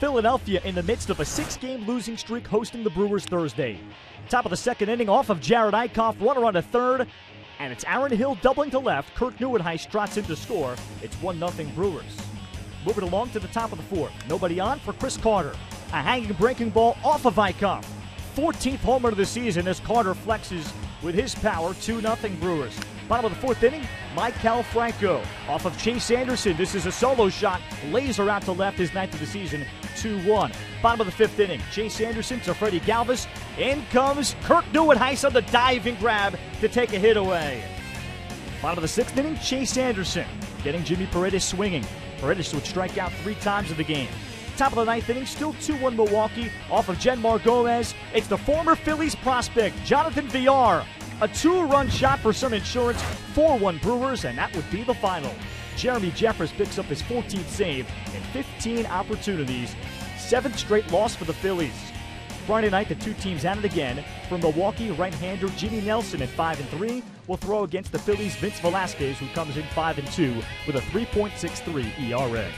Philadelphia in the midst of a six game losing streak hosting the Brewers Thursday. Top of the second inning off of Jerad Eickhoff, runner on to third, and it's Aaron Hill doubling to left. Kirk Nieuwenhuis trots in to score. It's 1 0 Brewers. Moving along to the top of the fourth. Nobody on for Chris Carter. A hanging breaking ball off of Eickhoff. 14th homer of the season as Carter flexes with his power 2 0 Brewers. Bottom of the fourth inning, Maikel Franco off of Chase Anderson. This is a solo shot. Laser out to left, his ninth of the season, 2 1. Bottom of the fifth inning, Chase Anderson to Freddie Galvis. In comes Kirk Nieuwenhuis on the diving grab to take a hit away. Bottom of the sixth inning, Chase Anderson getting Jimmy Paredes swinging. Paredes would strike out three times in the game. Top of the ninth inning, still 2 1 Milwaukee off of Jeanmar Gomez. It's the former Phillies prospect, Jonathan Villar. A two run shot for some insurance, 4 1 Brewers, and that would be the final. Jeremy Jeffress picks up his 14th save in 15 opportunities. Seventh straight loss for the Phillies. Friday night, the two teams at it again. From Milwaukee, right-hander Jimmy Nelson at 5 and 3 will throw against the Phillies' Vince Velasquez, who comes in 5 and 2 with a 3.63 ERA.